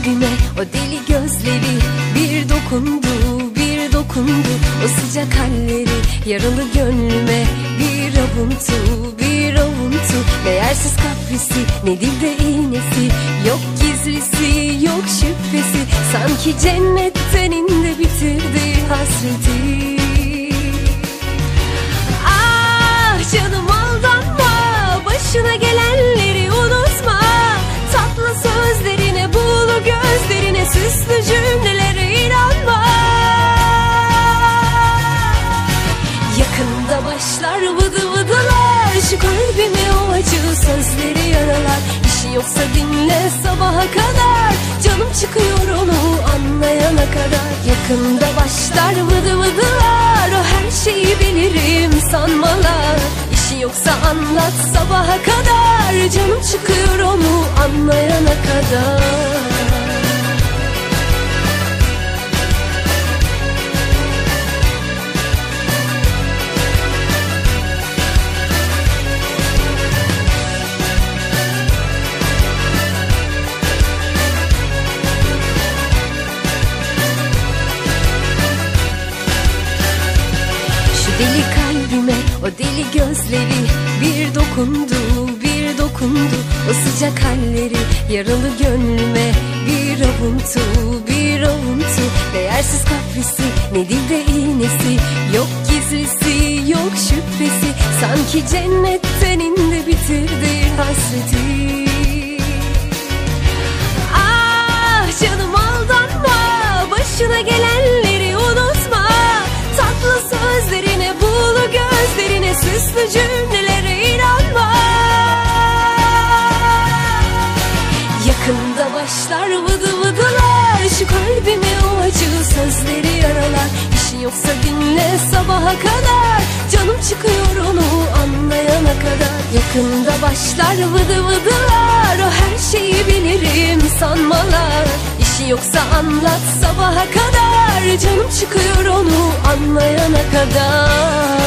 kalbime o deli gözleri. Bir dokundu bir dokundu. O sıcak halleri yaralı gönlüme. Bir avuntu bir avuntu. Değersiz kaprisi ne dilde iğnesi. Yok gizlisi yok şüphesi. Sanki cennetten indi bitirdi hasreti Süslü cümlelere inanma. Yakında başlar vıdı vıdılar. Şu kalbimi o acı sözleri yaralar. İşi yoksa dinle sabaha kadar. Canım çıkıyor onu anlayana kadar. Yakında başlar vıdı vıdılar. O her şeyi bilirim sanmalar. İşi yoksa anlat sabaha kadar. Canım çıkıyor onu anlayana kadar deli kalbime o deli gözleri. Bir dokundu bir dokundu O sıcak halleri. Yaralı gönlüme Bir avuntu bir avuntu. Değersiz kaprisi ne dilde iğnesi. Yok gizlisi yok şüphesi. Sanki cennetten indi Süslü cümlelere inanma. Yakında başlar vıdı vıdılar. Şu kalbimi o acı sözleri yaralar. İşi yoksa dinle sabaha kadar. Canım çıkıyor onu anlayana kadar. Yakında başlar vıdı vıdılar. O her şeyi bilirim sanmalar. İşi yoksa anlat sabaha kadar. Canım çıkıyor onu anlayana kadar